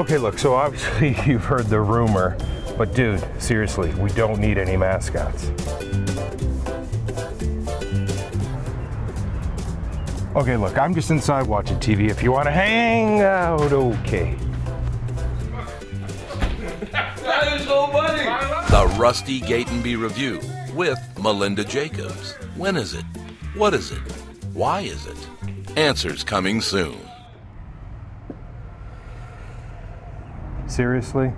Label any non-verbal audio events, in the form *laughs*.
Okay, look, so obviously *laughs* you've heard the rumor, but dude, seriously, we don't need any mascots. Okay, look, I'm just inside watching TV. If you want to hang out, okay. that is so funny. The Rusty Gatenby Review with Melinda Jacobs. When is it? What is it? Why is it? Answers coming soon. Seriously?